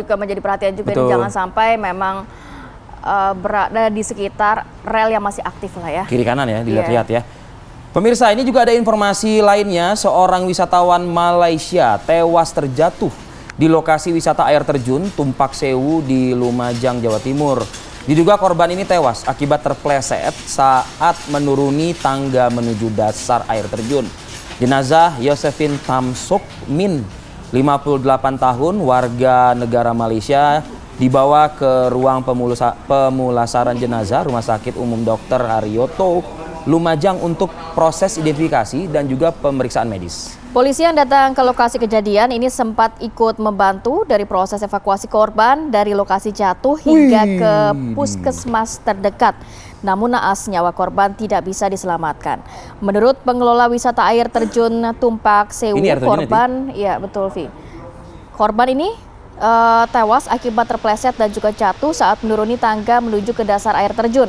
juga menjadi perhatian juga Betul. jangan sampai memang uh, berada di sekitar rel yang masih aktif lah ya. Kiri kanan ya, dilihat-lihat yeah. ya. Pemirsa, ini juga ada informasi lainnya, seorang wisatawan Malaysia tewas terjatuh di lokasi wisata air terjun Tumpak Sewu di Lumajang, Jawa Timur. Diduga korban ini tewas akibat terpleset saat menuruni tangga menuju dasar air terjun. Jenazah Yosefin Tamsuk Min, 58 tahun, warga negara Malaysia, dibawa ke ruang pemulasaran jenazah Rumah Sakit Umum Dr. Haryoto Lumajang untuk proses identifikasi dan juga pemeriksaan medis. Polisi yang datang ke lokasi kejadian ini sempat ikut membantu dari proses evakuasi korban dari lokasi jatuh hingga Wih. ke puskesmas terdekat. Namun naas nyawa korban tidak bisa diselamatkan. Menurut pengelola wisata air terjun Tumpak Sewu, korban, ya betul Vi. Korban ini uh, tewas akibat terpleset dan juga jatuh saat menuruni tangga menuju ke dasar air terjun.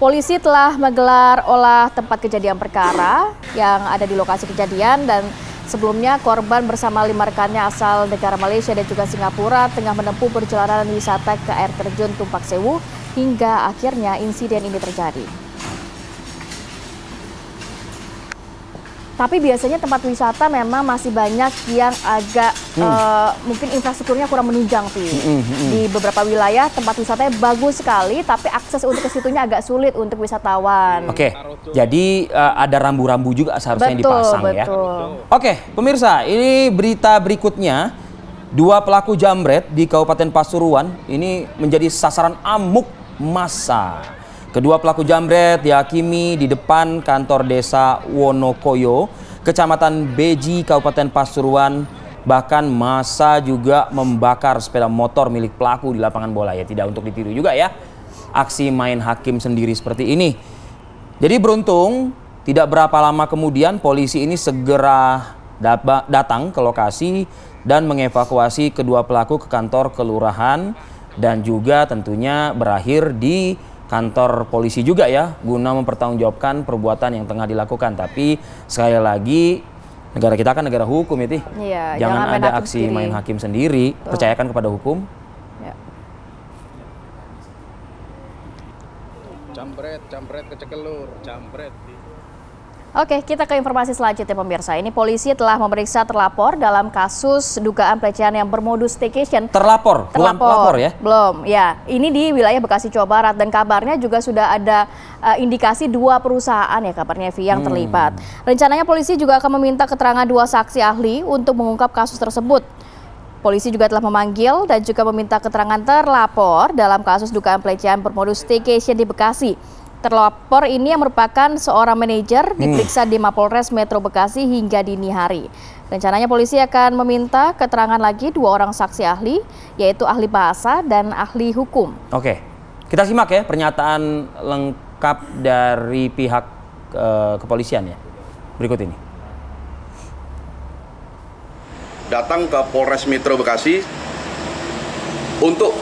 Polisi telah menggelar olah tempat kejadian perkara yang ada di lokasi kejadian dan sebelumnya korban bersama lima rekannya asal negara Malaysia dan juga Singapura tengah menempuh perjalanan wisata ke air terjun Tumpak Sewu hingga akhirnya insiden ini terjadi. Tapi biasanya tempat wisata memang masih banyak yang agak hmm. uh, mungkin infrastrukturnya kurang menunjang, sih. Hmm, hmm, hmm. Di beberapa wilayah tempat wisatanya bagus sekali, tapi akses untuk ke situnya agak sulit untuk wisatawan. Oke, okay. jadi uh, ada rambu-rambu juga seharusnya betul, yang dipasang betul. ya. Oke, okay, pemirsa, ini berita berikutnya. Dua pelaku jambret di Kabupaten Pasuruan ini menjadi sasaran amuk massa. Kedua pelaku jambret dihakimi di depan kantor desa Wonokoyo, Kecamatan Beji, Kabupaten Pasuruan. Bahkan masa juga membakar sepeda motor milik pelaku di lapangan bola ya. Tidak untuk ditiru juga ya. Aksi main hakim sendiri seperti ini. Jadi beruntung tidak berapa lama kemudian polisi ini segera datang ke lokasi dan mengevakuasi kedua pelaku ke kantor kelurahan dan juga tentunya berakhir di kantor polisi juga ya guna mempertanggungjawabkan perbuatan yang tengah dilakukan. Tapi sekali lagi negara kita kan negara hukum itu. Ya, jangan, jangan ada aksi sendiri. main hakim sendiri. Tuh. Percayakan kepada hukum. Ya. Jambret, jambret kecekelur, jambret. Oke, kita ke informasi selanjutnya pemirsa. Ini polisi telah memeriksa terlapor dalam kasus dugaan pelecehan yang bermodus staycation. Terlapor, terlapor, pelapor ya? Belum, ya. Ini di wilayah Bekasi, Jawa Barat dan kabarnya juga sudah ada uh, indikasi dua perusahaan ya kabarnya Vi yang hmm. terlibat. Rencananya polisi juga akan meminta keterangan dua saksi ahli untuk mengungkap kasus tersebut. Polisi juga telah memanggil dan juga meminta keterangan terlapor dalam kasus dugaan pelecehan bermodus staycation di Bekasi. Terlapor ini yang merupakan seorang manajer hmm. diperiksa di Mapolres Metro Bekasi hingga dini hari. Rencananya polisi akan meminta keterangan lagi dua orang saksi ahli, yaitu ahli bahasa dan ahli hukum. Oke, kita simak ya pernyataan lengkap dari pihak uh, kepolisian ya. Berikut ini. Datang ke Polres Metro Bekasi untuk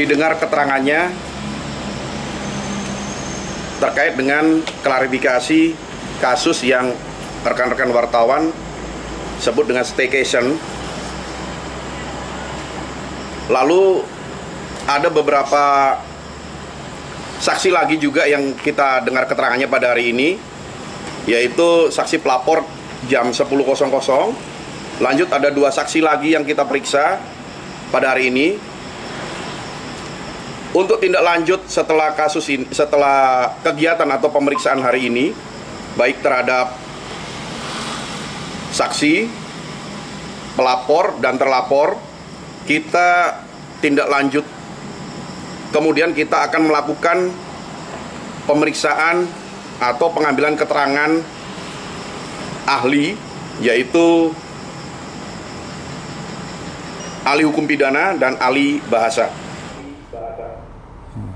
didengar keterangannya terkait dengan klarifikasi kasus yang rekan-rekan wartawan sebut dengan staycation. Lalu ada beberapa saksi lagi juga yang kita dengar keterangannya pada hari ini, yaitu saksi pelapor jam 10.00. Lanjut ada dua saksi lagi yang kita periksa pada hari ini, untuk tindak lanjut setelah kasus ini, setelah kegiatan atau pemeriksaan hari ini, baik terhadap saksi, pelapor dan terlapor, kita tindak lanjut. Kemudian kita akan melakukan pemeriksaan atau pengambilan keterangan ahli, yaitu ahli hukum pidana dan ahli bahasa.